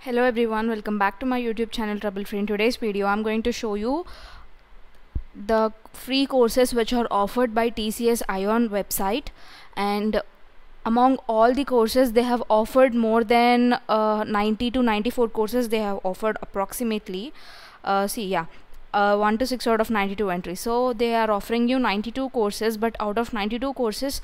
hello everyone welcome back to my youtube channel trouble free. In today's video i'm going to show you the free courses which are offered by tcs ion website. And among all the courses they have offered more than uh, 90 to 94 courses they have offered approximately. Uh, see yeah uh, 1 to 6 out of 92 entries. So they are offering you 92 courses but out of 92 courses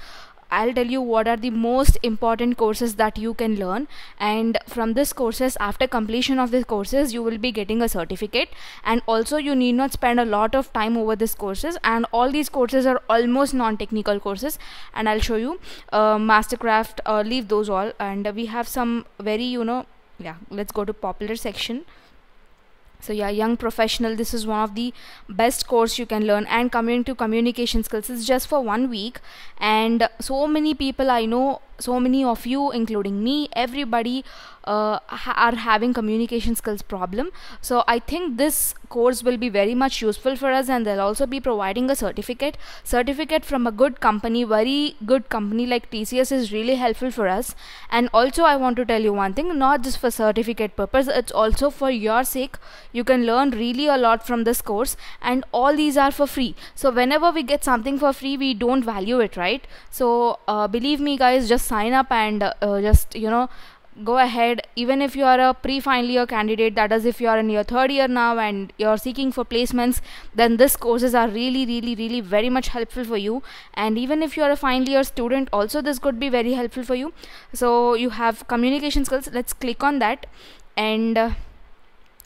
I'll tell you what are the most important courses that you can learn. And from this courses after completion of the courses you will be getting a certificate. And also you need not spend a lot of time over these courses. And all these courses are almost non-technical courses. And I'll show you uh, mastercraft uh, leave those all. And we have some very you know yeah let's go to popular section so yeah young professional this is one of the best course you can learn. And coming to communication skills is just for one week. And so many people i know so many of you including me everybody uh, ha are having communication skills problem. So i think this course will be very much useful for us and they'll also be providing a certificate. Certificate from a good company very good company like tcs is really helpful for us. And also i want to tell you one thing not just for certificate purpose it's also for your sake. You can learn really a lot from this course and all these are for free. So whenever we get something for free we don't value it right? So uh, believe me guys just sign up and uh, just you know go ahead. Even if you are a pre-final year candidate that is if you are in your third year now and you're seeking for placements then this courses are really really really very much helpful for you. And even if you are a final year student also this could be very helpful for you. So you have communication skills. Let's click on that. And uh,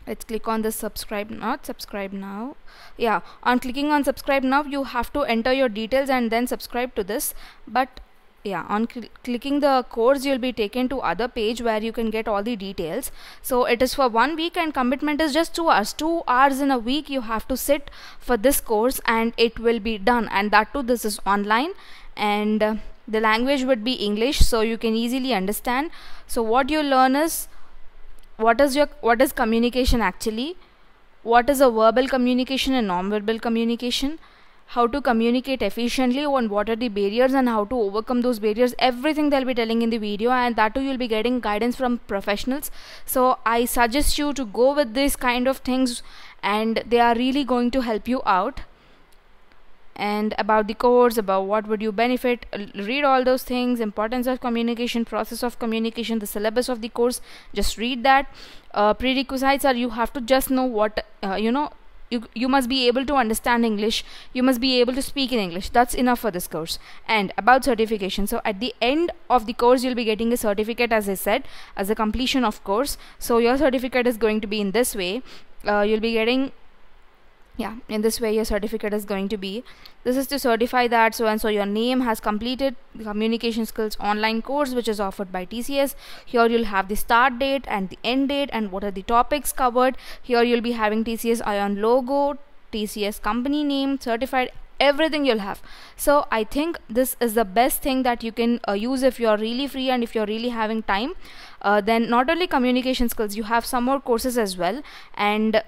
let's click on the subscribe not subscribe now. Yeah on clicking on subscribe now you have to enter your details and then subscribe to this. But yeah on cl clicking the course you'll be taken to other page where you can get all the details. So it is for one week and commitment is just two hours. Two hours in a week you have to sit for this course and it will be done. And that too this is online and uh, the language would be English so you can easily understand. So what you learn is what is your what is communication actually? What is a verbal communication and non-verbal communication how to communicate efficiently on what are the barriers and how to overcome those barriers. Everything they'll be telling in the video and that too you'll be getting guidance from professionals. So i suggest you to go with this kind of things and they are really going to help you out. And about the course about what would you benefit read all those things importance of communication process of communication the syllabus of the course just read that. Uh, prerequisites are you have to just know what uh, you know you you must be able to understand english. You must be able to speak in english. That's enough for this course. And about certification. So at the end of the course you'll be getting a certificate as i said as a completion of course. So your certificate is going to be in this way. Uh, you'll be getting yeah in this way your certificate is going to be. This is to certify that so and so your name has completed the communication skills online course which is offered by TCS here you'll have the start date and the end date and what are the topics covered. Here you'll be having TCS Ion logo TCS company name certified everything you'll have. So I think this is the best thing that you can uh, use if you're really free and if you're really having time. Uh, then not only communication skills you have some more courses as well. And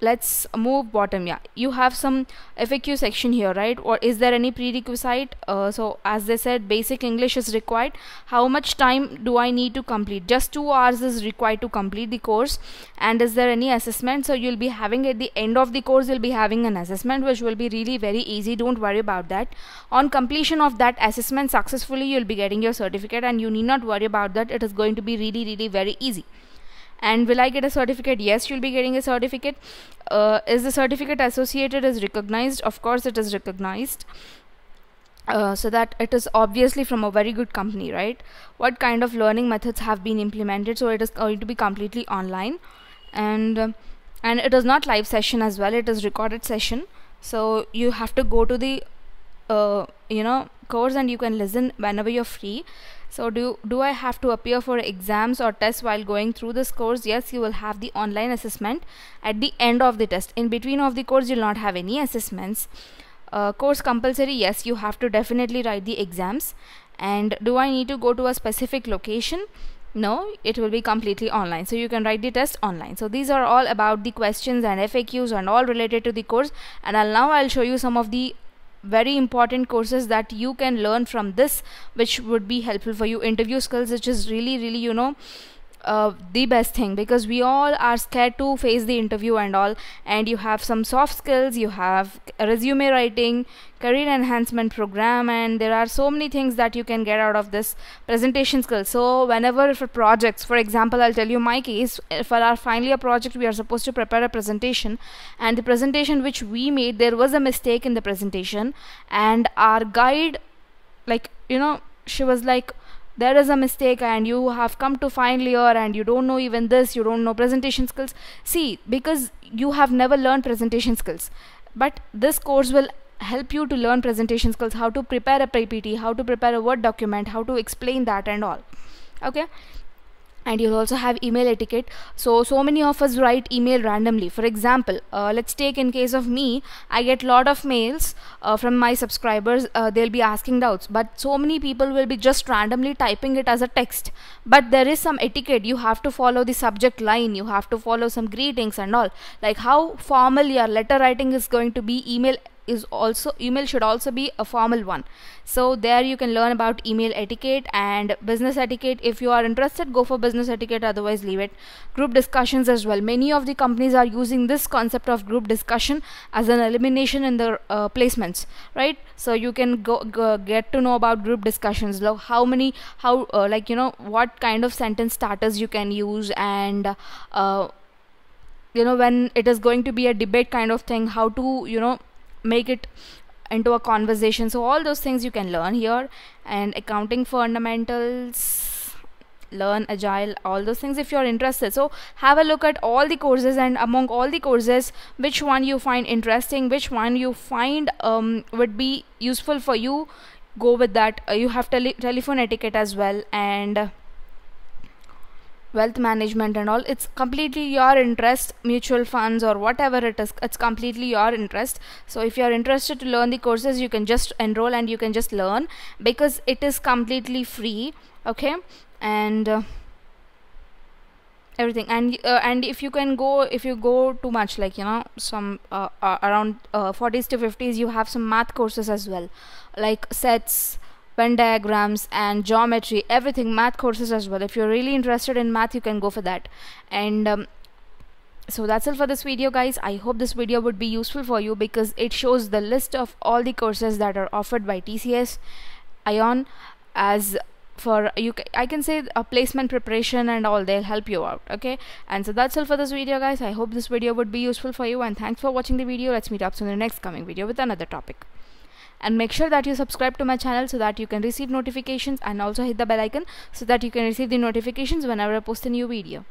let's move bottom yeah. You have some FAQ section here right? Or is there any prerequisite? Uh, so as they said basic English is required. How much time do I need to complete? Just two hours is required to complete the course. And is there any assessment? So you'll be having at the end of the course you'll be having an assessment which will be really very easy. Don't worry about that. On completion of that assessment successfully you'll be getting your certificate and you need not worry about that. It is going to be really really very easy and will I get a certificate? Yes you'll be getting a certificate. Uh, is the certificate associated as recognized? Of course it is recognized. Uh, so that it is obviously from a very good company right? What kind of learning methods have been implemented? So it is going to be completely online. And uh, and it is not live session as well. It is recorded session. So you have to go to the uh, you know course and you can listen whenever you're free so do do I have to appear for exams or tests while going through this course? Yes you will have the online assessment. At the end of the test in between of the course you'll not have any assessments. Uh, course compulsory yes you have to definitely write the exams. And do I need to go to a specific location? No it will be completely online. So you can write the test online. So these are all about the questions and FAQs and all related to the course. And I'll now I'll show you some of the very important courses that you can learn from this which would be helpful for you. Interview skills which is really really you know uh, the best thing because we all are scared to face the interview and all and you have some soft skills you have resume writing career enhancement program and there are so many things that you can get out of this presentation skills so whenever for projects for example i'll tell you my case for our final year project we are supposed to prepare a presentation and the presentation which we made there was a mistake in the presentation and our guide like you know she was like there is a mistake and you have come to final year and you don't know even this you don't know presentation skills. See because you have never learned presentation skills but this course will help you to learn presentation skills how to prepare a ppt how to prepare a word document how to explain that and all. Okay and you'll also have email etiquette. So so many of us write email randomly. For example uh, let's take in case of me i get lot of mails uh, from my subscribers uh, they'll be asking doubts. But so many people will be just randomly typing it as a text. But there is some etiquette. You have to follow the subject line. You have to follow some greetings and all. Like how formal your letter writing is going to be email is also email should also be a formal one. So there you can learn about email etiquette and business etiquette. If you are interested go for business etiquette otherwise leave it. Group discussions as well. Many of the companies are using this concept of group discussion as an elimination in the uh, placements right? So you can go, go, get to know about group discussions. Like how many how uh, like you know what kind of sentence starters you can use and uh, you know when it is going to be a debate kind of thing how to you know make it into a conversation. So all those things you can learn here. And accounting fundamentals learn agile all those things if you're interested. So have a look at all the courses and among all the courses which one you find interesting which one you find um, would be useful for you go with that. Uh, you have tele telephone etiquette as well. And wealth management and all it's completely your interest mutual funds or whatever it is it's completely your interest. So if you're interested to learn the courses you can just enroll and you can just learn because it is completely free okay? And uh, everything. And uh, and if you can go if you go too much like you know some uh, uh around 40s uh, to 50s you have some math courses as well like sets Venn diagrams and geometry, everything, math courses as well. If you're really interested in math, you can go for that. And um, so that's it for this video guys. I hope this video would be useful for you because it shows the list of all the courses that are offered by tcs ion as for you i can say a placement preparation and all they'll help you out okay? And so that's all for this video guys. I hope this video would be useful for you and thanks for watching the video. Let's meet up soon in the next coming video with another topic and make sure that you subscribe to my channel so that you can receive notifications and also hit the bell icon so that you can receive the notifications whenever I post a new video.